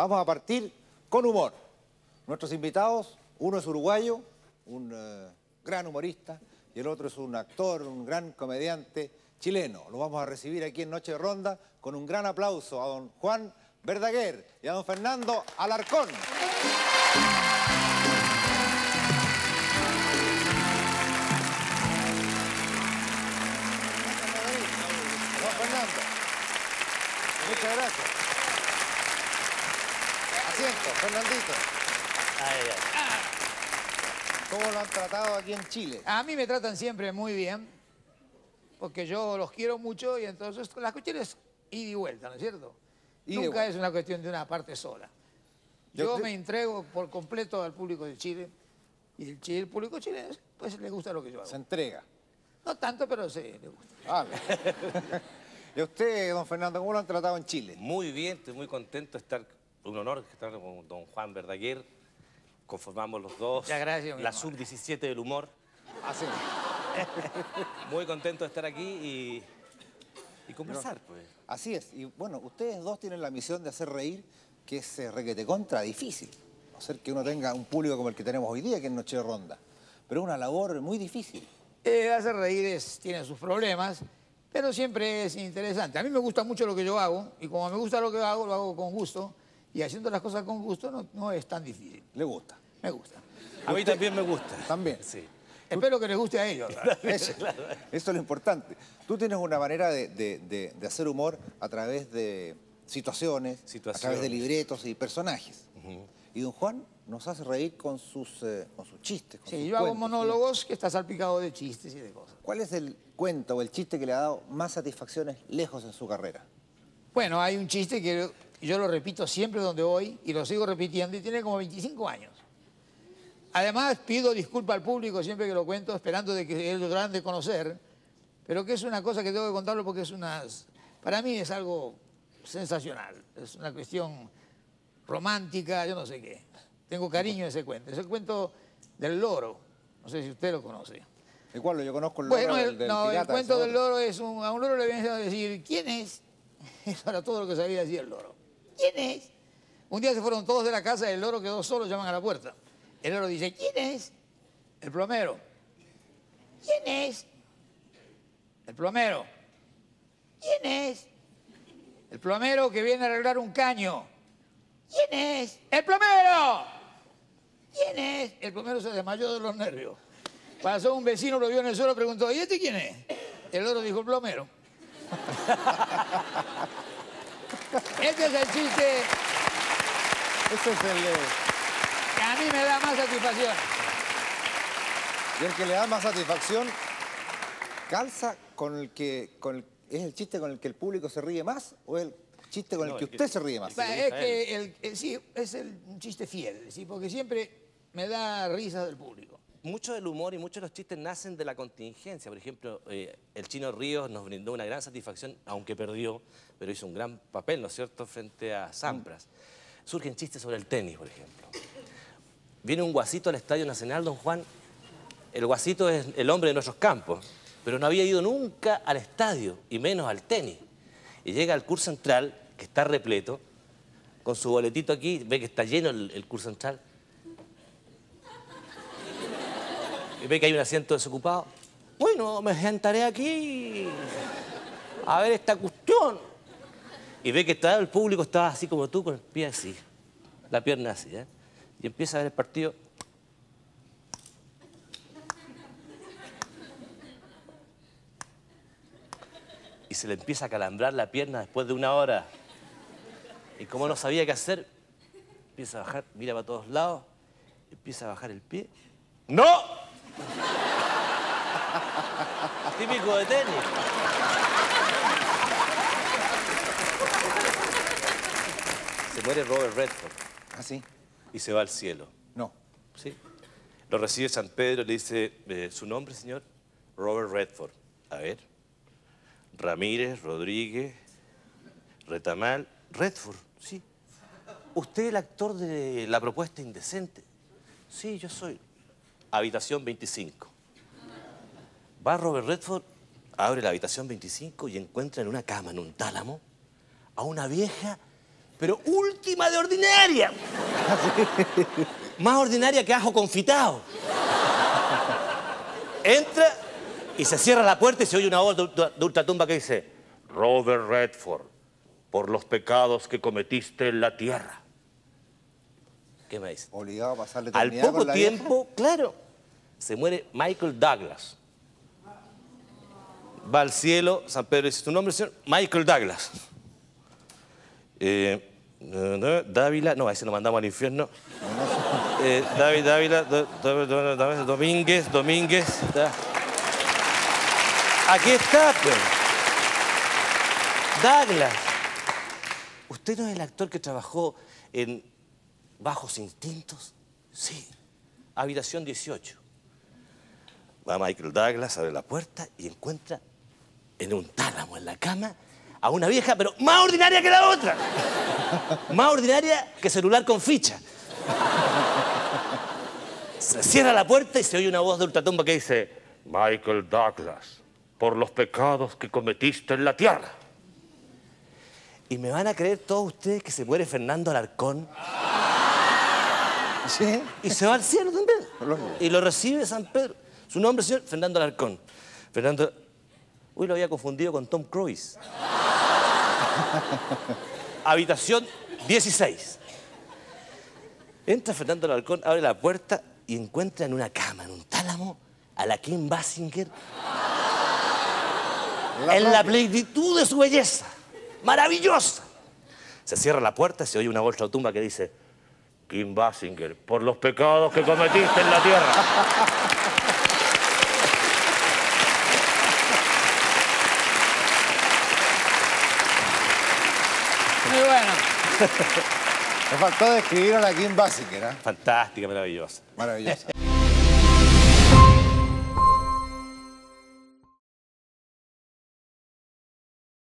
Vamos a partir con humor. Nuestros invitados, uno es uruguayo, un eh, gran humorista, y el otro es un actor, un gran comediante chileno. Lo vamos a recibir aquí en Noche de Ronda con un gran aplauso a don Juan Verdaguer y a don Fernando Alarcón. Muchas gracias. Asiento, Fernandito. ¿Cómo lo han tratado aquí en Chile? A mí me tratan siempre muy bien, porque yo los quiero mucho y entonces la cuestión es ida y vuelta, ¿no es cierto? Y Nunca es una cuestión de una parte sola. Yo me entrego por completo al público de Chile y el, el público chileno pues le gusta lo que yo Se hago. entrega. No tanto, pero sí, le gusta. Ah. ¿Y a usted, don Fernando, cómo lo han tratado en Chile? Muy bien, estoy muy contento de estar, un honor estar con don Juan Verdaguer. Conformamos los dos Muchas gracias, la amor. sub-17 del humor. Así. Muy contento de estar aquí y, y conversar, pues. Así es. Y bueno, ustedes dos tienen la misión de hacer reír, que es eh, requete contra difícil. No ser que uno tenga un público como el que tenemos hoy día, que es Noche de Ronda. Pero es una labor muy difícil. Eh, hacer reír es- tiene sus problemas, pero siempre es interesante. A mí me gusta mucho lo que yo hago y como me gusta lo que hago, lo hago con gusto y haciendo las cosas con gusto no, no es tan difícil. Le gusta. Me gusta. A mí también me gusta. También. Sí. Espero que les guste a ellos. Eso, eso es lo importante. Tú tienes una manera de, de- de- de hacer humor a través de situaciones, a través de libretos y personajes. Y don Juan nos hace reír con sus, eh, con sus chistes. con Sí, sus yo hago monólogos que está salpicado de chistes y de cosas. ¿Cuál es el cuento o el chiste que le ha dado más satisfacciones lejos en su carrera? Bueno, hay un chiste que yo, yo lo repito siempre donde voy y lo sigo repitiendo y tiene como 25 años. Además, pido disculpa al público siempre que lo cuento, esperando de que ellos lo de conocer, pero que es una cosa que tengo que contarlo porque es una... Para mí es algo sensacional, es una cuestión romántica, yo no sé qué. Tengo cariño a ese cuento. Es el cuento del loro, no sé si usted lo conoce. ¿El cual yo conozco el loro Bueno, del, el, del no, el cuento del loro es un, a un loro le viene a decir, ¿quién es? Eso era todo lo que sabía decir el loro. ¿Quién es? Un día se fueron todos de la casa y el loro quedó solo, llaman a la puerta. El loro dice, ¿quién es? El plomero. ¿Quién es? El plomero. ¿Quién es? El plomero que viene a arreglar un caño. ¿Quién es? ¡El plomero! ¿Quién es? El plomero se desmayó de los nervios. Pasó un vecino, lo vio en el suelo, preguntó, ¿y este quién es? El otro dijo, el plomero. Este es el chiste Ese es el, eh, que a mí me da más satisfacción. y el que le da más satisfacción calza con el que con el- es el chiste con el que el público se ríe más o el chiste con el No, que el que- usted se ríe más. Es que el, el- sí, es el- un chiste fiel, ¿sí? porque siempre me da risa del público. Mucho del humor y muchos de los chistes nacen de la contingencia. Por ejemplo, eh, el Chino Ríos nos brindó una gran satisfacción, aunque perdió, pero hizo un gran papel, ¿no es cierto?, frente a Sampras. Surgen chistes sobre el tenis, por ejemplo. Viene un guasito al Estadio Nacional, don Juan. El guasito es el hombre de nuestros campos, pero no había ido nunca al estadio, y menos al tenis. Y llega al curso central, que está repleto, con su boletito aquí, ve que está lleno el, el curso central. Y ve que hay un asiento desocupado. Bueno, me sentaré aquí a ver esta cuestión. Y ve que está el público estaba así como tú, con el pie así, la pierna así, ¿eh? Y empieza a ver el partido. Y se le empieza a calambrar la pierna después de una hora. Y como no sabía qué hacer, empieza a bajar, mira para todos lados, empieza a bajar el pie. ¡No! Típico de tenis. Se muere Robert Redford ¿Ah, sí? y se va al cielo. No. ¿sí? Lo recibe San Pedro y le dice, eh, ¿su nombre, señor? Robert Redford. A ver. Ramírez, Rodríguez, Retamal, Redford, sí. ¿Usted el actor de La Propuesta Indecente? Sí, yo soy. Habitación 25. Va Robert Redford, abre la habitación 25 y encuentra en una cama, en un tálamo, a una vieja pero última de ordinaria. Más ordinaria que ajo confitado. Entra y se cierra la puerta y se oye una voz de, ultra- de ultratumba que dice, Robert Redford, por los pecados que cometiste en la tierra. ¿Qué me dice? Obligado a pasar la Al poco con la vieja. tiempo, claro, se muere Michael Douglas. Va al cielo, San Pedro dice, ¿tu nombre, señor? Michael Douglas. Eh, Dávila, no, a ese lo mandamos al infierno. Eh, David Dávila, Do- Do- Do- Do- Domínguez, Domínguez. da. Aquí está, pues. Douglas. ¿Usted no es el actor que trabajó en Bajos Instintos? Sí. Habitación 18. Va Michael Douglas, abre la puerta y encuentra en un tálamo en la cama a una vieja, pero más ordinaria que la otra. más ordinaria que celular con ficha. Se cierra la puerta y se oye una voz de ultratumba que dice, Michael Douglas, por los pecados que cometiste en la tierra. ¿Y me van a creer todos ustedes que se muere Fernando Alarcón? Sí. Y se va al cielo también. Lógico. Y lo recibe San Pedro. Su nombre, señor, Fernando Alarcón. Fernando. Uy, lo había confundido con Tom Cruise. Habitación 16. Entra Fernando Alarcón, abre la puerta y encuentra en una cama, en un tálamo, a la Kim Basinger en la plenitud de su belleza. Maravillosa. Se cierra la puerta y se oye una voz tumba que dice, Kim Basinger, por los pecados que cometiste en la tierra. Muy bueno. Me faltó describir a la Kim Basinger, ¿ah? Fantástica, maravillosa. Maravillosa.